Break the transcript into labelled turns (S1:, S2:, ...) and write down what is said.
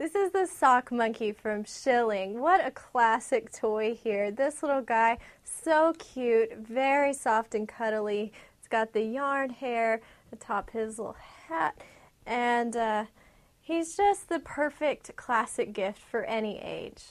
S1: This is the sock monkey from Schylling. What a classic toy here. This little guy, so cute, very soft and cuddly. It's got the yarn hair atop his little hat, and uh, he's just the perfect classic gift for any age.